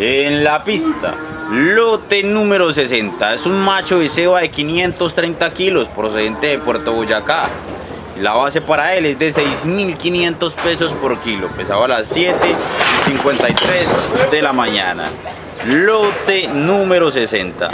En la pista, lote número 60. Es un macho de ceba de 530 kilos procedente de Puerto Boyacá. La base para él es de 6.500 pesos por kilo. Pesaba a las 7 y 53 de la mañana. Lote número 60.